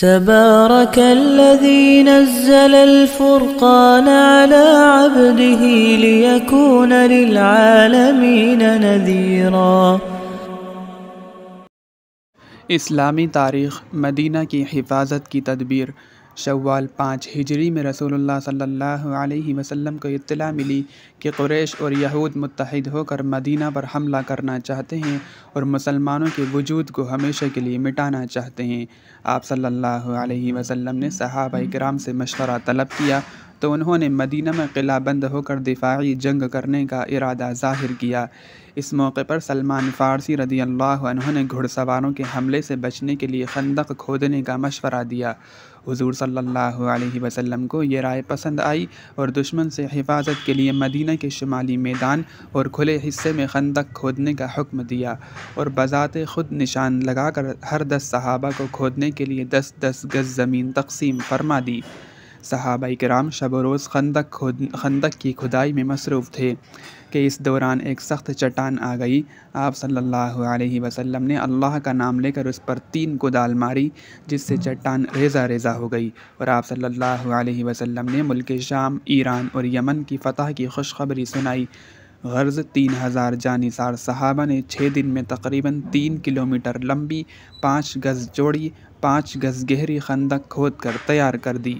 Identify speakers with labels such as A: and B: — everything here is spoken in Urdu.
A: تبارك الذي نزل الفرقان على عبده ليكون للعالمين نذيرا.
B: اسلامی تاریخ مدینہ کی حفاظت کی تدبیر شوال پانچ ہجری میں رسول اللہ صلی اللہ علیہ وسلم کو اطلاع ملی کہ قریش اور یہود متحد ہو کر مدینہ پر حملہ کرنا چاہتے ہیں اور مسلمانوں کے وجود کو ہمیشہ کے لیے مٹانا چاہتے ہیں۔ آپ صلی اللہ علیہ وسلم نے صحابہ کرام سے مشورہ طلب کیا تو انہوں نے مدینہ میں قلعہ بند ہو کر دفاعی جنگ کرنے کا ارادہ ظاہر کیا۔ اس موقع پر سلمان فارسی رضی اللہ عنہ نے گھڑ سواروں کے حملے سے بچنے کے لیے خندق کھودنے کا مشورہ دیا۔ حضور صلی اللہ علیہ وسلم کو یہ رائے پسند آئی اور دشمن سے حفاظت کے لیے مدینہ کے شمالی میدان اور کھلے حصے میں خندق کھودنے کا حکم دیا اور بذات خود نشان لگا کر ہر دس صحابہ کو کھودنے کے لیے دس دس گز زمین تقسیم فرما دی۔ صحابہ کرام شب و روز خندق خود خندق کی کھدائی میں مصروف تھے کہ اس دوران ایک سخت چٹان آ گئی۔ آپ صلی اللہ علیہ وسلم نے اللہ کا نام لے کر اس پر تین کدال ماری، جس سے چٹان ریزہ ریزہ ہو گئی۔ اور آپ صلی اللہ علیہ وسلم نے ملک شام، ایران اور یمن کی فتح کی خوشخبری سنائی۔ غرض تین ہزار جانی سار صحابہ نے چھ دن میں تقریباً تین کلومیٹر لمبی پانچ گز چوڑی پانچ گز گہری خندق کھود کر تیار کر دی۔